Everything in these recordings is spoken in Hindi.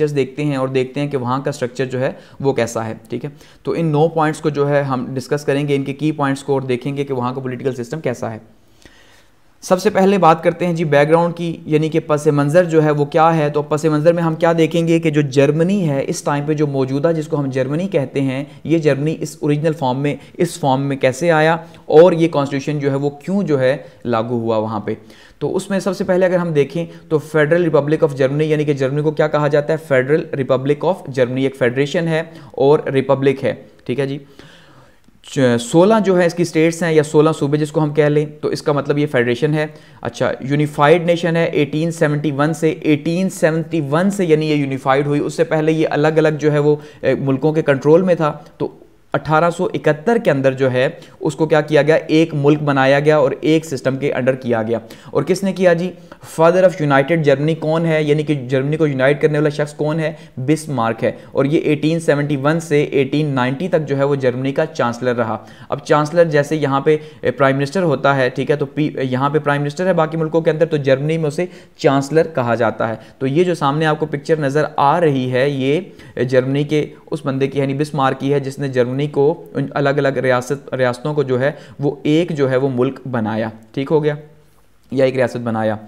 पिक्चर्स देखते हैं और देखते हैं कि वहाँ का स्ट्रक्चर जो है, वो कैसा है, ठीक है? तो इन नौ पॉइंट्स को जो है हम डिस्कस करेंगे, इनके की पॉइंट्स को और देखेंगे कि वहाँ का पोलिटिकल सिस्टम कैसा है। सबसे पहले बात करते हैं जी बैकग्राउंड की, यानी कि पस मंज़र जो है वो क्या है? तो पस मंज़र में हम क्या देखेंगे कि जो जर्मनी है, इस टाइम पे जो मौजूदा जिसको हम जर्मनी कहते हैं, ये जर्मनी इस ओरिजिनल फॉर्म में, इस फॉर्म में कैसे आया और ये कॉन्स्टिट्यूशन जो है वो क्यों जो है लागू हुआ वहाँ पर तो उसमें सबसे पहले अगर हम देखें तो फेडरल रिपब्लिक ऑफ़ जर्मनी यानी कि जर्मनी को क्या कहा जाता है? फेडरल रिपब्लिक ऑफ़ जर्मनी एक फेडरेशन है और रिपब्लिक है, ठीक है जी? सोलह जो है इसकी स्टेट्स हैं या सोलह सूबे जिसको हम कह लें तो इसका मतलब ये फेडरेशन है। अच्छा यूनिफाइड नेशन है 1871 से 1871 से यानी ये यूनिफाइड हुई। उससे पहले ये अलग अलग जो है वो मुल्कों के कंट्रोल में था। तो 1871 के अंदर जो है, उसको क्या किया गया? एक मुल्क बनाया गया और एक सिस्टम के अंडर किया गया। और किसने किया जी? फादर ऑफ़ यूनाइटेड जर्मनी कौन है? यानी कि जर्मनी को यूनाइट करने वाला शख्स कौन है? बिस मार्क है। और ये 1871 से 1890 तक जो है वो जर्मनी का चांसलर रहा। अब चांसलर जैसे यहाँ पे प्राइम मिनिस्टर होता है, ठीक है? तो पी यहाँ पे प्राइम मिनिस्टर है बाकी मुल्कों के अंदर तो जर्मनी में उसे चांसलर कहा जाता है। तो ये जो सामने आपको पिक्चर नज़र आ रही है, ये जर्मनी के उस बंदे की, यानी बिस मार्क की है, जिसने जर्मनी को अलग अलग रियासत, रियासतों को जो है, वो एक जो है वो मुल्क बनाया। ठीक हो गया? या एक रियासत बनाया।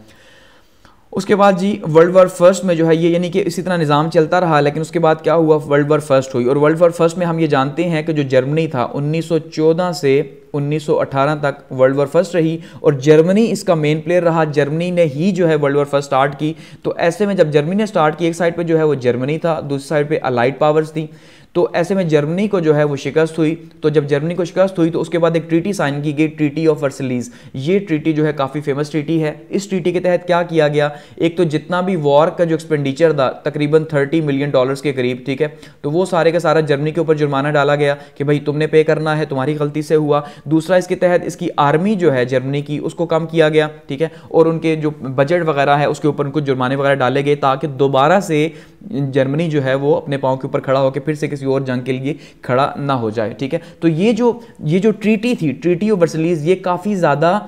उसके बाद जी वर्ल्ड वार फ़र्स्ट में जो है ये, यानी कि इसी तरह निज़ाम चलता रहा, लेकिन उसके बाद क्या हुआ? वर्ल्ड वार फ़र्स्ट हुई। और वर्ल्ड वार फ़र्स्ट में हम ये जानते हैं कि जो जर्मनी था 1914 से 1918 तक वर्ल्ड वार फ़र्स्ट रही, और जर्मनी इसका मेन प्लेयर रहा। जर्मनी ने ही जो है वर्ल्ड वार फ़र्स्ट स्टार्ट की। तो ऐसे में जब जर्मनी ने स्टार्ट की, एक साइड पर जो है वो जर्मनी था, दूसरी साइड पर अलाइड पावर्स थी। तो ऐसे में जर्मनी को जो है वो शिकस्त हुई। तो जब जर्मनी को शिकस्त हुई तो उसके बाद एक ट्रीटी साइन की गई ट्रीटी ऑफ़ वर्सलीज ये ट्रीटी जो है काफ़ी फ़ेमस ट्रीटी है। इस ट्रीटी के तहत क्या किया गया? एक तो जितना भी वॉर का जो एक्सपेंडिचर था, तकरीबन थर्टी मिलियन डॉलर्स के करीब, ठीक है? तो वो सारे का सारा जर्मनी के ऊपर जुर्माना डाला गया कि भाई तुमने पे करना है, तुम्हारी गलती से हुआ। दूसरा इसके तहत इसकी आर्मी जो है जर्मनी की, उसको कम किया गया, ठीक है? और उनके जो बजट वगैरह है, उसके ऊपर उनको जुर्माने वगैरह डाले गए ताकि दोबारा से जर्मनी जो है वो अपने पाँव के ऊपर खड़ा होकर फिर से किसी और जंग के लिए खड़ा ना हो जाए, ठीक है? तो ये जो ये जो ट्रीटी थी ट्रीटी ऑफ़ वर्सलीज ये काफ़ी ज़्यादा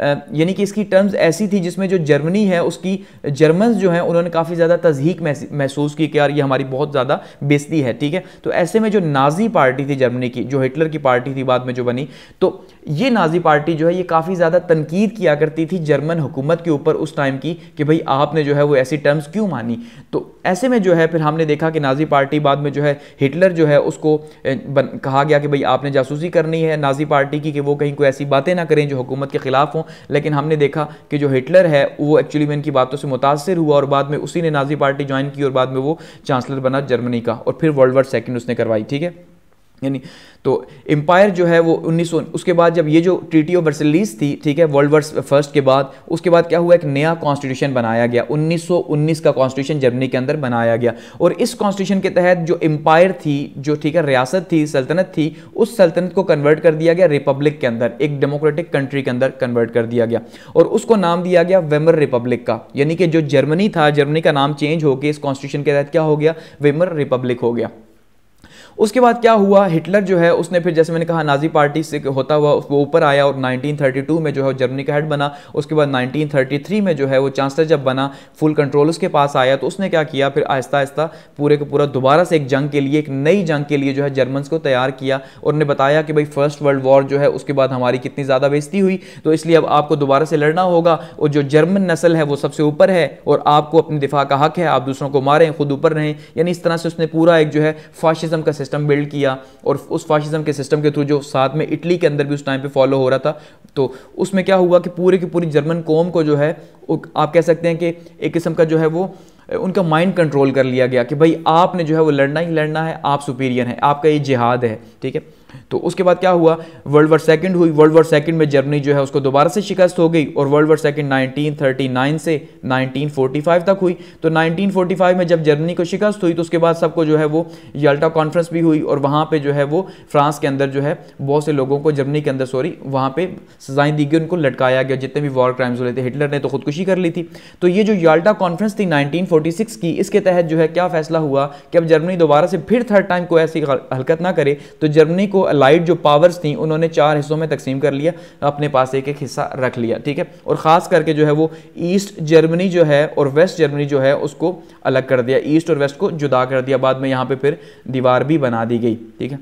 यानी कि इसकी टर्म्स ऐसी थी जिसमें जो जर्मनी है उसकी जर्मन जो हैं उन्होंने काफ़ी ज़्यादा तजहीक महसूस की कि यार ये हमारी बहुत ज़्यादा बेजती है ठीक है? तो ऐसे में जो नाजी पार्टी थी जर्मनी की जो हिटलर की पार्टी थी बाद में जो बनी तो ये नाजी पार्टी जो है ये काफ़ी ज़्यादा तनकीद किया करती थी जर्मन हुकूमत के ऊपर उस टाइम की कि भाई आपने जो है वो ऐसी टर्म्स क्यों मानी? तो ऐसे में जो है फिर हमने देखा कि नाजी पार्टी बाद में जो है हिटलर जो है उसको बन, कहा गया कि भाई आपने जासूसी करनी है नाजी पार्टी की कि वो कहीं कोई ऐसी बातें ना करें जो हुकूमत के ख़िलाफ़ हों। लेकिन हमने देखा कि जो हिटलर है, वो एक्चुअली में इनकी बातों से मुतासर हुआ और बाद में उसी ने नाजी पार्टी ज्वाइन की और बाद में वो चांसलर बना जर्मनी का और फिर वर्ल्ड वार सेकेंड उसने करवाई, ठीक है? यानी तो एम्पायर जो है वो 1900 उसके बाद जब ये जो ट्रीटी ऑफ़ वर्सलीज थी, ठीक है वर्ल्ड वर्स फ़र्स्ट के बाद, उसके बाद क्या हुआ, एक नया कॉन्स्टिट्यूशन बनाया गया। 1919 का कॉन्स्टिट्यूशन जर्मनी के अंदर बनाया गया। और इस कॉन्स्टिट्यूशन के तहत जो एम्पायर थी, जो, ठीक है, रियासत थी, सल्तनत थी, उस सल्तनत को कन्वर्ट कर दिया गया रिपब्लिक के अंदर, एक डेमोक्रेटिक कंट्री के अंदर कन्वर्ट कर दिया गया। और उसको नाम दिया गया वेमर रिपब्लिक का। यानी कि जो जर्मनी था जर्मनी का नाम चेंज होकर इस कॉन्स्टिट्यूशन के तहत क्या हो गया? वेमर रिपब्लिक हो गया। उसके बाद क्या हुआ? हिटलर जो है, उसने फिर जैसे मैंने कहा, नाजी पार्टी से होता हुआ वो ऊपर आया और 1932 में जो है जर्मनी का हेड बना। उसके बाद 1933 में जो है वो चांसलर जब बना, फुल कंट्रोल उसके पास आया तो उसने क्या किया? फिर आहिस्ता आहिस्ता पूरे का पूरा दोबारा से एक जंग के लिए, एक नई जंग के लिए जो है जर्मन्स को तैयार किया और उन्हें बताया कि भाई, फ़र्स्ट वर्ल्ड वॉर जो है, उसके बाद हमारी कितनी ज़्यादा बेजती हुई। तो इसलिए अब आपको दोबारा से लड़ना होगा और जो जर्मन नस्ल है, वो सबसे ऊपर है और आपको अपने दिफा का हक है, आप दूसरों को मारें, खुद ऊपर रहें। यानी इस तरह से उसने पूरा एक जो है फाशिज्म का सिस्टम बिल्ड किया और उस फाशिज्म के सिस्टम के थ्रू जो साथ में इटली के अंदर भी उस टाइम पे फॉलो हो रहा था तो उसमें क्या हुआ कि पूरे की पूरी जर्मन कौम को जो है आप कह सकते हैं कि एक किस्म का जो है वो, उनका माइंड कंट्रोल कर लिया गया कि भाई आपने जो है वो लड़ना ही लड़ना है, आप सुपीरियर हैं, आपका ये जिहाद है, ठीक है? तो उसके बाद क्या हुआ? वर्ल्ड वार सेकंड हुई। वर्ल्ड वार सेकंड में जर्मनी जो है उसको दोबारा से शिकस्त हो गई और वर्ल्ड वार सेकंड 1939 से 1945 तक हुई। तो 1945 में जब जर्मनी को शिकस्त हुई तो उसके बाद सबको जो है वो याल्टा कॉन्फ्रेंस भी हुई और वहाँ पे जो है वो फ्रांस के अंदर जो है बहुत से लोगों को जर्मनी के अंदर सॉरी वहाँ पे सजाएँ दी गई, उनको लटकाया गया। जितने भी वॉर क्राइम्स हुए थे हिटलर ने तो खुदकुशी कर ली थी। तो ये जो याल्टा कॉन्फ्रेंस थी नाइनटीन की, इसके तहत जो है क्या फैसला हुआ कि अब जर्मनी दोबारा से फिर थर्ड टाइम को ऐसी हरकत ना करे। तो जर्मनी को अलाइड जो पावर्स थी, उन्होंने चार हिस्सों में तकसीम कर लिया, अपने पास एक एक हिस्सा रख लिया, ठीक है? और ख़ास करके जो है वो ईस्ट जर्मनी जो है और वेस्ट जर्मनी जो है, उसको अलग कर दिया ईस्ट और वेस्ट को जुदा कर दिया, बाद में यहाँ पे फिर दीवार भी बना दी गई, ठीक है?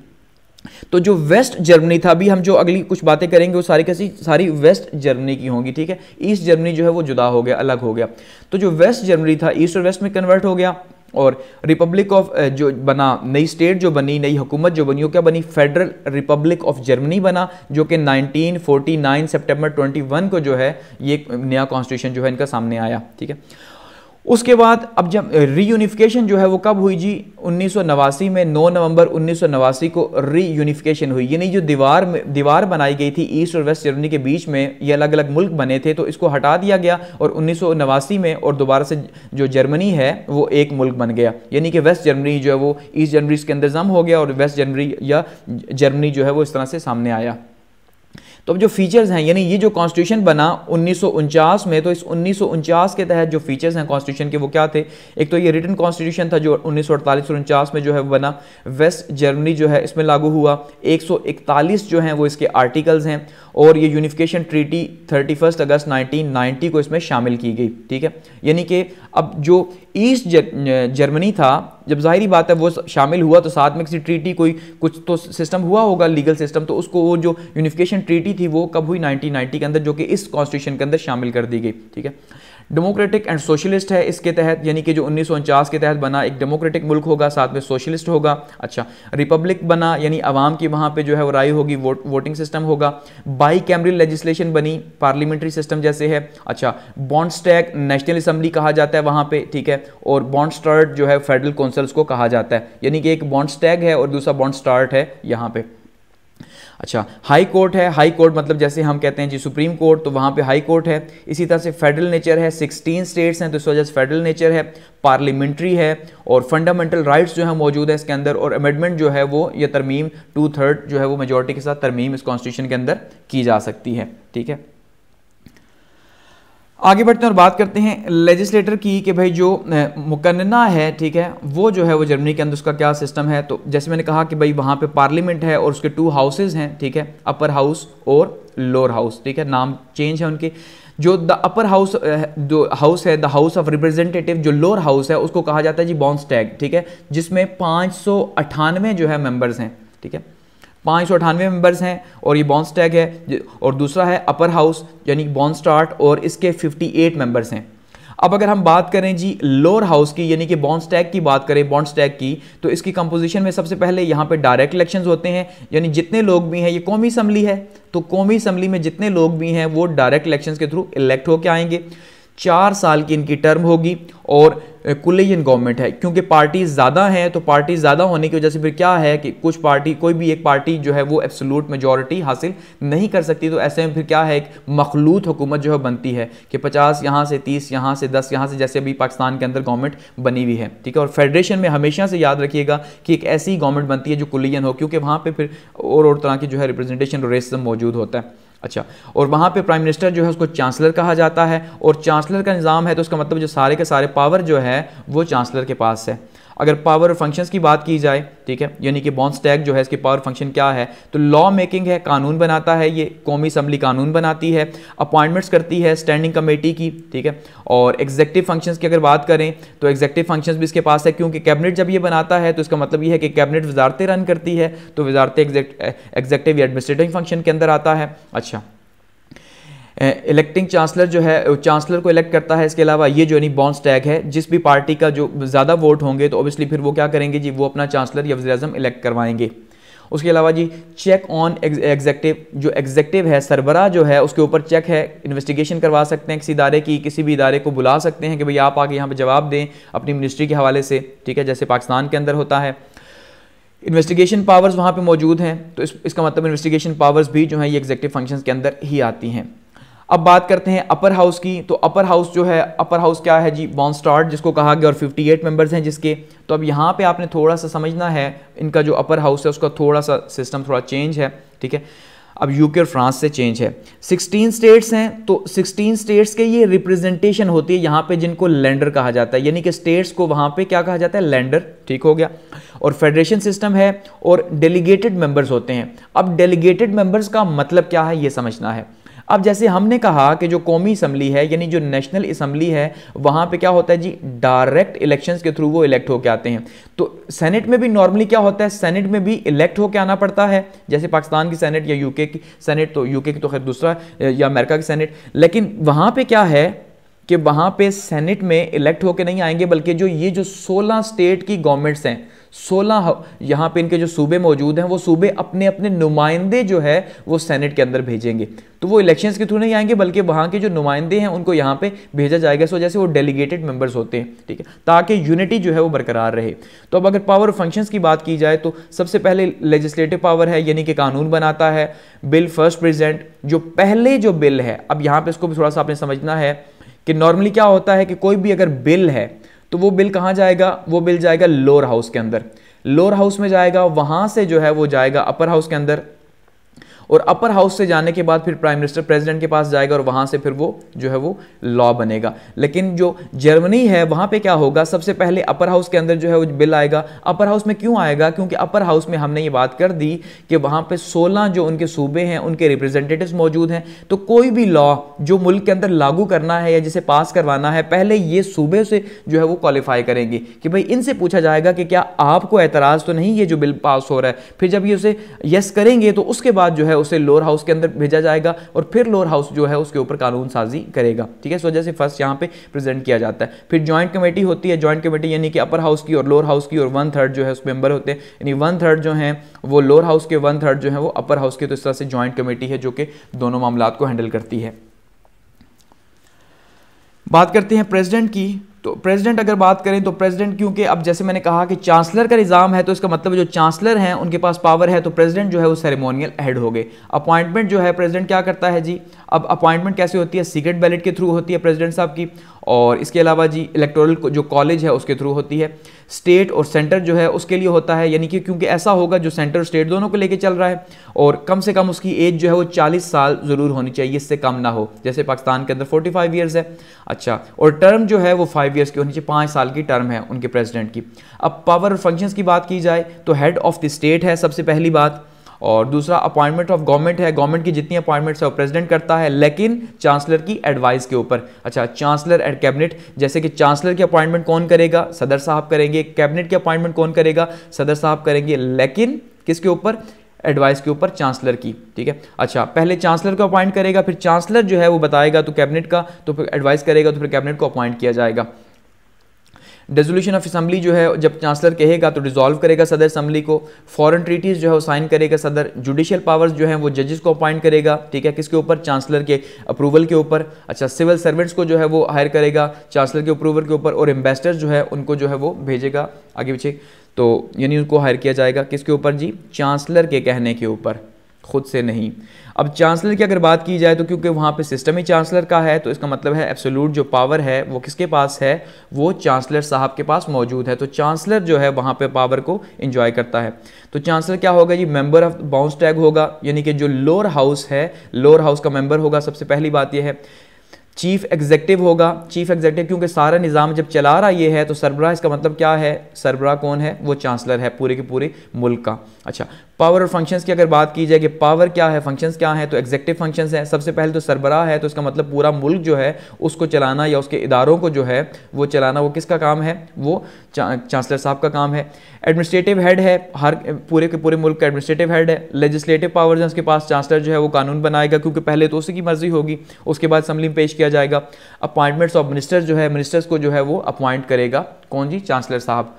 तो जो वेस्ट जर्मनी था, अभी हम जो अगली कुछ बातें करेंगे, वो सारी कैसी, सारी वेस्ट जर्मनी की होंगी, ठीक है? ईस्ट जर्मनी जो है वो जुदा हो गया, अलग हो गया। तो जो वेस्ट जर्मनी था ईस्ट और वेस्ट में कन्वर्ट हो गया और रिपब्लिक ऑफ़ जो बना, नई स्टेट जो बनी, नई हुकूमत जो बनी, वो क्या बनी? फेडरल रिपब्लिक ऑफ़ जर्मनी बना, जो कि 1949 सितंबर 21 को जो है, ये नया कॉन्स्टिट्यूशन जो है इनका सामने आया, ठीक है? उसके बाद अब जब रीयूनिफिकेशन जो है वो कब हुई जी? उन्नीस सौ नवासी में 9 नवंबर उन्नीस सौ नवासी को रीयूनिफिकेशन हुई। यानी जो दीवार में, दीवार बनाई गई थी ईस्ट और वेस्ट जर्मनी के बीच में, ये अलग अलग मुल्क बने थे तो इसको हटा दिया गया और उन्नीस सौ नवासी में और दोबारा से जो जर्मनी है, वो एक मुल्क बन गया। यानी कि वेस्ट जर्मनी जो है वो ईस्ट जर्मनी के अंदर जम हो गया और वेस्ट जर्मनी या जर्मनी जो है वो इस तरह से सामने आया। तो अब जो फीचर्स हैं, यानी ये जो कॉन्स्टिट्यूशन बना उन्नीस सौ उनचास में तो इस उन्नीस सौ उनचास के तहत जो फीचर्स हैं कॉन्स्टिट्यूशन के, वो क्या थे? एक तो ये रिटर्न कॉन्स्टिट्यूशन था जो उन्नीस सौ में जो है बना। वेस्ट जर्मनी जो है इसमें लागू हुआ। 141 जो हैं, वो इसके आर्टिकल्स हैं और ये यूनिफिकेशन ट्रीटी 31 अगस्त 1990 को इसमें शामिल की गई। ठीक है? यानी कि अब जो ईस्ट जर्मनी था जब ज़ाहिर बात है वो शामिल हुआ तो साथ में किसी ट्रीटी कोई, कुछ तो सिस्टम हुआ होगा लीगल सिस्टम तो उसको वो जो यूनिफिकेशन ट्रीटी थी वो कब हुई? 1990 के अंदर, जो कि इस कॉन्स्टिट्यूशन के अंदर शामिल कर दी गई, ठीक है? डेमोक्रेटिक एंड सोशलिस्ट है इसके तहत, यानी कि जो उन्नीस सौ उनचास के तहत बना एक डेमोक्रेटिक मुल्क होगा, साथ में सोशलिस्ट होगा। अच्छा रिपब्लिक बना, यानी अवाम की वहाँ पे जो है वो राय होगी, वोट, वोटिंग सिस्टम होगा। बाई कैमरल लेजिस्लेशन बनी, पार्लियामेंट्री सिस्टम जैसे है। अच्छा बॉन्ड स्टैक नेशनल असम्बली कहा जाता है वहाँ पे, ठीक है? और बॉन्ड स्टार्ट जो है, फेडरल काउंसिल्स को कहा जाता है। यानी कि एक बॉन्ड स्टैग है और दूसरा बॉन्ड स्टार्ट है यहाँ पे। अच्छा हाई कोर्ट है हाई कोर्ट मतलब जैसे हम कहते हैं जी सुप्रीम कोर्ट तो वहाँ पे हाई कोर्ट है। इसी तरह से फेडरल नेचर है 16 स्टेट्स हैं तो इस वजह से फेडरल नेचर है पार्लियामेंट्री है, और फंडामेंटल राइट्स जो है मौजूद है इसके अंदर, और अमेंडमेंट जो है वो या तरमीम टू थर्ड जो है वो मेजोरिटी के साथ तरमीम इस कॉन्स्टिट्यूशन के अंदर की जा सकती है, ठीक है? आगे बढ़ते हैं और बात करते हैं लेजिस्लेटर की कि भाई जो मुकन्ना है, ठीक है, वो जो है वो जर्मनी के अंदर उसका क्या सिस्टम है? तो जैसे मैंने कहा कि भाई वहाँ पे पार्लियामेंट है और उसके टू हाउसेज हैं, ठीक है अपर हाउस और लोअर हाउस ठीक है, नाम चेंज है उनके। जो द अपर हाउस जो हाउस है द हाउस ऑफ़ रिप्रेजेंटेटिव जो लोअर हाउस है, उसको कहा जाता है जी बॉन्स टैग ठीक है, जिसमें पाँच सौ अठानवे जो है मेंबर्स हैं, ठीक है। पाँच सौ अठानवे मेंबर्स हैं और ये बॉन्स टैग है और दूसरा है अपर हाउस यानी बॉन्स स्टार्ट और इसके 58 मेंबर्स हैं। अब अगर हम बात करें जी लोअर हाउस की, यानी कि बॉन्स टैग की बात करें बॉन्स टैग की तो इसकी कंपोजिशन में सबसे पहले यहाँ पे डायरेक्ट इलेक्शंस होते हैं, यानी जितने लोग भी हैं, ये कौमी असम्बली है तो कौमी असम्बली में जितने लोग भी हैं, वो डायरेक्ट इलेक्शंस के थ्रू इलेक्ट होकर आएँगे। चार साल की इनकी टर्म होगी और कुलेयन गवर्नमेंट है। क्योंकि पार्टी ज़्यादा हैं तो पार्टी ज़्यादा होने की वजह से फिर क्या है कि कुछ पार्टी कोई भी एक पार्टी जो है वो एब्सोलूट मेजॉरिटी हासिल नहीं कर सकती। तो ऐसे में फिर क्या है, एक मखलूत हुकूमत जो है बनती है कि पचास यहाँ से तीस, यहाँ से दस, यहाँ से जैसे अभी पाकिस्तान के अंदर गवर्नमेंट बनी हुई है। ठीक है? और फेडरेशन में हमेशा से याद रखिएगा कि एक ऐसी गवर्नमेंट बनती है जो कुलियन हो, क्योंकि वहाँ पर फिर और और तरह की जो है रिप्रेजेंटेशन रेसिज्म मौजूद होता है। अच्छा और वहाँ पे प्राइम मिनिस्टर जो है उसको चांसलर कहा जाता है, और चांसलर का निज़ाम है तो उसका मतलब जो सारे के सारे पावर जो है, वो चांसलर के पास है। अगर पावर फ़ंक्शंस की बात की जाए, ठीक है, यानी कि बॉन्स टैग जो है, इसके पावर फ़ंक्शन क्या है तो लॉ मेकिंग है, कानून बनाता है ये, कौमी असम्बली कानून बनाती है अपॉइंटमेंट्स करती है स्टैंडिंग कमेटी की, ठीक है, और एग्जेक्टिव फ़ंक्शंस की अगर बात करें तो एग्जेक्टिव फ़ंक्शंस भी इसके पास है, क्योंकि कैबिनेट जब ये बनाता है तो इसका मतलब ये है कि कैबिनेट वजारतें रन करती है तो वजारतें एग्जेक्टिव या एडमिनिस्ट्रेटिव फ़ंक्शन के अंदर आता है अच्छा। इलेक्टिंग चांसलर जो है चांसलर को इलेक्ट करता है इसके अलावा ये जो नहीं बॉन्स टैग है जिस भी पार्टी का जो ज़्यादा वोट होंगे तो ऑब्वियसली फिर वो क्या करेंगे जी वो अपना चांसलर या वजी इलेक्ट करवाएँगे। उसके अलावा जी चेक ऑन एग्जेक्टिव जो एग्जेक्टिव है सरबरा जो है उसके ऊपर चेक है इन्वेस्टिगेशन करवा सकते हैं किसी इदारे की किसी भी इदारे को बुला सकते हैं कि भाई आप आगे यहाँ पर जवाब दें अपनी मिनिस्ट्री के हवाले से ठीक है जैसे पाकिस्तान के अंदर होता है। इन्वेस्टिगेशन पावर्स वहाँ पे मौजूद हैं तो इस, इसका मतलब इन्वेस्टिगेशन पावर्स भी जो है ये एग्जेक्टिव फ़ंक्शंस के अंदर ही आती हैं। अब बात करते हैं अपर हाउस की। तो अपर हाउस जो है, अपर हाउस क्या है जी? बॉन स्टार्ट जिसको कहा गया और 58 मेंबर्स हैं जिसके। तो अब यहाँ पे आपने थोड़ा सा समझना है, इनका जो अपर हाउस है, उसका थोड़ा सा सिस्टम थोड़ा चेंज है, ठीक है? अब यूके और फ्रांस से चेंज है। 16 स्टेट्स हैं तो 16 स्टेट्स के ये रिप्रेजेंटेशन होती है यहाँ पे जिनको लैंडर कहा जाता है। यानी कि स्टेट्स को वहाँ पे क्या कहा जाता है? लैंडर ठीक हो गया। और फेडरेशन सिस्टम है और डेलीगेटेड मेंबर्स होते हैं। अब डेलीगेटेड मेंबर्स का मतलब क्या है? ये समझना है। अब जैसे हमने कहा कि जो कौमी असम्बली है, यानी जो नेशनल असम्बली है, वहाँ पे क्या होता है जी? डायरेक्ट इलेक्शंस के थ्रू वो इलेक्ट होकर आते हैं। तो सेनेट में भी नॉर्मली क्या होता है? सेनेट में भी इलेक्ट होकर आना पड़ता है। जैसे पाकिस्तान की सेनेट या यूके की सेनेट तो यूके की तो खैर दूसरा, या अमेरिका की सेनेट लेकिन वहाँ पर क्या है कि वहाँ पे सेनेट में इलेक्ट होकर नहीं आएँगे, बल्कि जो ये जो 16 स्टेट की गवर्नमेंट्स हैं सोलह यहाँ पे इनके जो सूबे मौजूद हैं, वो सूबे अपने अपने नुमाइंदे जो है, वो सेनेट के अंदर भेजेंगे। तो वो इलेक्शंस के थ्रू नहीं आएँगे, बल्कि वहाँ के जो नुमाइंदे हैं, उनको यहाँ पे भेजा जाएगा। इस वजह से वो डेलीगेटेड मेंबर्स होते हैं, ठीक है? ताकि यूनिटी जो है, वो बरकरार रहे। तो अब अगर पावर फ़ंक्शंस की बात की जाए तो सबसे पहले लेजिस्लेटिव पावर है, यानी कि कानून बनाता है। बिल फ़र्स्ट प्रेजेंट जो पहले जो बिल है, अब यहाँ पे इसको भी थोड़ा सा आपने समझना है कि नॉर्मली क्या होता है कि कोई भी अगर बिल है तो वो बिल कहाँ जाएगा? वो बिल जाएगा लोअर हाउस के अंदर। लोअर हाउस में जाएगा, वहाँ से जो है वो जाएगा अपर हाउस के अंदर। और अपर हाउस से जाने के बाद फिर प्राइम मिनिस्टर प्रेसिडेंट के पास जाएगा और वहाँ से फिर वो जो है वो लॉ बनेगा। लेकिन जो जर्मनी है, वहाँ पे क्या होगा? सबसे पहले अपर हाउस के अंदर जो है वो बिल आएगा। अपर हाउस में क्यों आएगा? क्योंकि अपर हाउस में हमने ये बात कर दी कि वहाँ पे 16 जो उनके सूबे हैं, उनके रिप्रेजेंटेटिव मौजूद हैं। तो कोई भी लॉ जो मुल्क के अंदर लागू करना है या जिसे पास करवाना है, पहले ये सूबे से जो है वो क्वालिफाई करेंगे कि भाई इनसे पूछा जाएगा कि क्या आपको एतराज़ तो नहीं ये जो बिल पास हो रहा है? फिर जब ये उसे यस करेंगे तो उसके बाद जो है उसे लोअर हाउस के अंदर भेजा जाएगा और फिर लोअर हाउस जो है, उसके ऊपर कानून साजी करेगा। ठीक है? इस वजह से फ़र्स्ट यहाँ पे प्रेजेंट किया जाता है। फिर ज्वाइंट कमेटी होती है। ज्वाइंट कमेटी यानी कि अपर हाउस की और लोअर हाउस की और वन थर्ड जो है, उस मेंबर होते हैं। यानी वन थर्ड जो है, वो लोअर हाउस के वन थर्ड जो है, वो अपर हाउस के। तो इस तरह से ज्वाइंट कमेटी है जो कि दोनों मामला को हैंडल करती है। बात करते हैं प्रेसिडेंट की। तो प्रेसिडेंट अगर बात करें तो प्रेसिडेंट क्योंकि अब जैसे मैंने कहा कि चांसलर का निज़ाम है तो इसका मतलब जो चांसलर हैं, उनके पास पावर है तो प्रेसिडेंट जो है वो सेरेमोनियल हेड हो गए। अपॉइंटमेंट जो है प्रेसिडेंट क्या करता है जी? अब अपॉइंटमेंट कैसे होती है? सीक्रेट बैलेट के थ्रू होती है प्रेसिडेंट साहब की और इसके अलावा जी इलेक्टोरल जो कॉलेज है, उसके थ्रू होती है। स्टेट और सेंटर जो है, उसके लिए होता है। यानी कि क्योंकि ऐसा होगा, जो सेंटर स्टेट दोनों को लेकर चल रहा है और कम से कम उसकी एज जो है, वो 40 साल ज़रूर होनी चाहिए, इससे कम ना हो। जैसे पाकिस्तान के अंदर 45 ईयर्स है। अच्छा और टर्म जो है, वो फाइव ईयर्स की होनी चाहिए। पाँच साल की टर्म है उनके प्रेसिडेंट की। अब पावर और फ़ंक्शंस की बात की जाए तो हेड ऑफ़ द स्टेट है सबसे पहली बात। और दूसरा अपॉइंटमेंट ऑफ़ गवर्नमेंट है, गवर्नमेंट की जितनी अपॉइंटमेंट्स है वो प्रेसिडेंट करता है, लेकिन चांसलर की एडवाइस के ऊपर। अच्छा चांसलर एंड कैबिनेट, जैसे कि चांसलर की अपॉइंटमेंट कौन करेगा? सदर साहब करेंगे। कैबिनेट की अपॉइंटमेंट कौन करेगा? सदर साहब करेंगे। लेकिन किसके ऊपर? एडवाइस के ऊपर चांसलर की, ठीक है? अच्छा पहले चांसलर को अपॉइंट करेगा, फिर चांसलर जो है वो बताएगा तो कैबिनेट का तो फिर एडवाइस करेगा तो फिर कैबिनेट को अपॉइंट किया जाएगा। रेजोल्यूशन ऑफ़ असम्बली जो है, जब चांसलर कहेगा तो डिजोल्व करेगा सदर असम्बली को। फॉरेन ट्रीटीज़ जो है, वो साइन करेगा सदर। जुडिशियल पावर्स जो है, वो जजेस को अपॉइंट करेगा। ठीक है? किसके ऊपर? चांसलर के अप्रूवल के ऊपर। अच्छा सिविल सर्वेंट्स को जो है, वो हायर करेगा चांसलर के अप्रूवल के ऊपर और एम्बेसडर जो है, उनको जो है, वो भेजेगा आगे पीछे। तो यानी उनको हायर किया जाएगा। किसके ऊपर जी? चांसलर के कहने के ऊपर। खुद से नहीं। अब चांसलर की अगर बात की जाए तो क्योंकि वहाँ पे सिस्टम ही चांसलर का है तो इसका मतलब है एब्सोलूट जो पावर है, वो किसके पास है? वो चांसलर साहब के पास मौजूद है। तो चांसलर जो है वहाँ पे पावर को इंजॉय करता है। तो चांसलर क्या होगा जी? मेंबर ऑफ़ बाउंस टैग होगा, यानी कि जो लोअर हाउस है लोअर हाउस का मेंबर होगा। सबसे पहली बात यह है चीफ एग्जेक्टिव होगा। चीफ एग्जेक्टिव क्योंकि सारा निज़ाम जब चला रहा ये है तो सरबराह इसका मतलब क्या है? सरबराह कौन है? वो चांसलर है पूरे के पूरे मुल्क का। अच्छा पावर और फ़ंक्शंस की अगर बात की जाए कि पावर क्या है फ़ंक्शंस क्या है तो एग्जेक्टिव फ़ंक्शंस है। सबसे पहले तो सरबराह है तो इसका मतलब पूरा मुल्क जो है उसको चलाना या उसके इदारों को जो है वो चलाना वो किसका काम है? वो चा, चांसलर साहब का काम है। एडमिनिस्ट्रेटिव हेड है हर पूरे के पूरे मुल्क का एडमिनिस्ट्रेटिव हेड है। लेजिस्लेटिव पावर्स हैं उसके पास चांसलर जो है वो कानून बनाएगा क्योंकि पहले तो उसी की मर्ज़ी होगी। उसके बाद असम्बली में पेश किया जाएगा। अपॉइंटमेंट्स ऑफ़ मिनिस्टर जो है मिनिस्टर्स को जो है वो अपॉइंट करेगा। कौन जी? चांसलर साहब।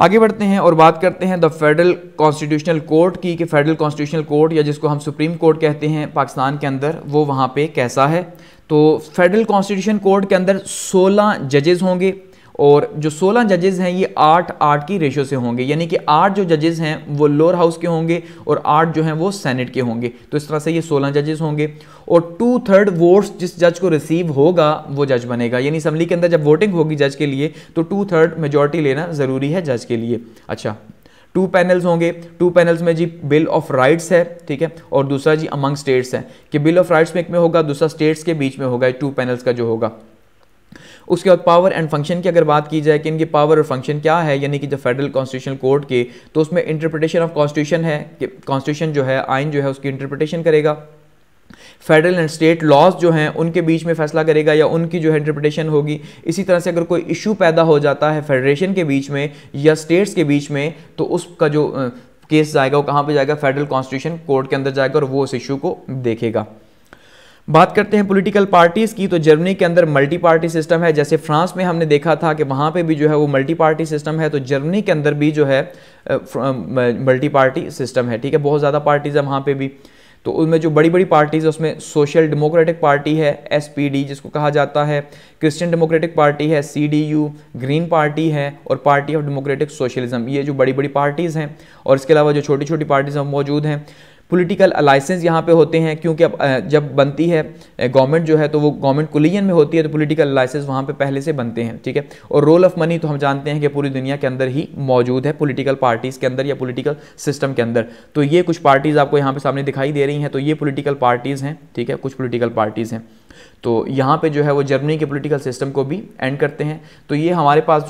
आगे बढ़ते हैं और बात करते हैं द फेडरल कॉन्स्टिट्यूशनल कोर्ट की, कि फेडरल कॉन्स्टिट्यूशनल कोर्ट या जिसको हम सुप्रीम कोर्ट कहते हैं पाकिस्तान के अंदर, वो वहाँ पे कैसा है? तो फेडरल कॉन्स्टिट्यूशन कोर्ट के अंदर 16 जजेस होंगे। और जो 16 जजेस हैं, ये आठ आठ की रेशो से होंगे। यानी कि आठ जो जजेस हैं, वो लोअर हाउस के होंगे और आठ जो हैं, वो सेनेट के होंगे। तो इस तरह से ये 16 जजेस होंगे और टू थर्ड वोट्स जिस जज को रिसीव होगा, वो जज बनेगा। यानी असम्बली के अंदर जब वोटिंग होगी जज के लिए तो टू थर्ड मेजोरिटी लेना ज़रूरी है जज के लिए। अच्छा टू पैनल्स होंगे। टू पैनल्स में जी बिल ऑफ़ राइट्स है, ठीक है? और दूसरा जी अमंग स्टेट्स है। कि बिल ऑफ़ राइट्स में एक में होगा, दूसरा स्टेट्स के बीच में होगा टू पैनल्स का जो होगा। उसके बाद पावर एंड फ़ंक्शन की अगर बात की जाए कि इनकी पावर और फ़ंक्शन क्या है, यानी कि जो फेडरल कॉन्स्टिट्यूशन कोर्ट के तो उसमें इंटरप्रिटेशन ऑफ़ कॉन्स्टिट्यूशन है कि कॉन्स्टिट्यूशन जो है, आइन जो है, उसकी इंटरप्रिटेशन करेगा। फेडरल एंड स्टेट लॉज जो हैं, उनके बीच में फैसला करेगा या उनकी जो है इंटरप्रिटेशन होगी। इसी तरह से अगर कोई इशू पैदा हो जाता है फेडरेशन के बीच में या स्टेट्स के बीच में तो उसका जो केस जाएगा, वो कहाँ पे जाएगा? फेडरल कॉन्स्टिट्यूशन कोर्ट के अंदर जाएगा और वो उस इशू को देखेगा। बात करते हैं पॉलिटिकल पार्टीज़ की तो जर्मनी के अंदर मल्टी पार्टी सिस्टम है। जैसे फ्रांस में हमने देखा था कि वहाँ पे भी जो है वो मल्टी पार्टी सिस्टम है तो जर्मनी के अंदर भी जो है मल्टी पार्टी सिस्टम है, ठीक है? बहुत ज़्यादा पार्टीज़ है वहाँ पे भी। तो उनमें जो बड़ी बड़ी पार्टीज़ है, उसमें सोशल डेमोक्रेटिक पार्टी है एसपीडी जिसको कहा जाता है क्रिश्चियन डेमोक्रेटिक पार्टी है सीडीयू ग्रीन पार्टी है, और पार्टी ऑफ़ डेमोक्रेटिक सोशलिज्म ये जो बड़ी बड़ी पार्टीज़ हैं, और इसके अलावा जो छोटी छोटी पार्टीज़ मौजूद हैं। पॉलिटिकल अलाइसेंस यहाँ पे होते हैं, क्योंकि अब जब बनती है गवर्नमेंट जो है तो वो गवर्नमेंट कुलियन में होती है तो पॉलिटिकल अलाइसेंस वहाँ पे पहले से बनते हैं, ठीक है? और रोल ऑफ़ मनी तो हम जानते हैं कि पूरी दुनिया के अंदर ही मौजूद है पॉलिटिकल पार्टीज़ के अंदर या पॉलिटिकल सिस्टम के अंदर। तो ये कुछ पार्टीज़ आपको यहाँ पे सामने दिखाई दे रही हैं तो ये पोलिटिकल पार्टीज़ हैं, ठीक है? कुछ पोलिटिकल पार्टीज़ हैं। तो यहाँ पर जो है, वो जर्मनी के पोलिटिकल सिस्टम को भी एंड करते हैं। तो ये हमारे पास